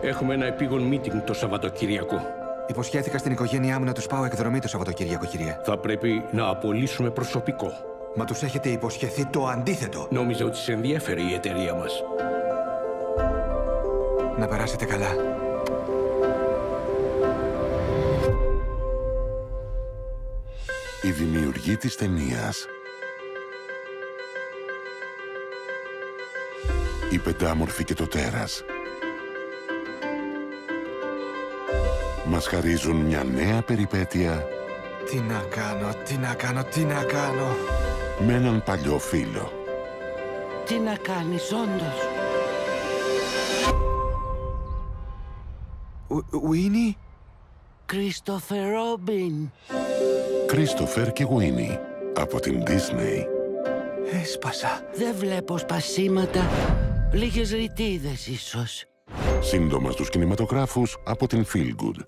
Έχουμε ένα επίγον meeting το Σαββατοκύριακο. Υποσχέθηκα στην οικογένειά μου να τους πάω εκδρομή το Σαββατοκύριακο, κύριε. Θα πρέπει να απολύσουμε προσωπικό. Μα τους έχετε υποσχεθεί το αντίθετο. Νόμιζα ότι σε ενδιαφέρει η εταιρεία μας. Να περάσετε καλά. Η δημιουργή της ταινίας Η πεντάμορφη και το τέρας Μας χαρίζουν μια νέα περιπέτεια Τι να κάνω, τι να κάνω, τι να κάνω. με έναν παλιό φίλο Τι να κάνεις όντως. Ου- Ουίνι, Κρίστοφερ Ρόμπιν. Κρίστοφερ και Γουίνι από την Disney έσπασα. Δεν βλέπω σπασίματα. Λίγες ρητίδες ίσως. Σύντομα στους κινηματογράφους από την Feel Good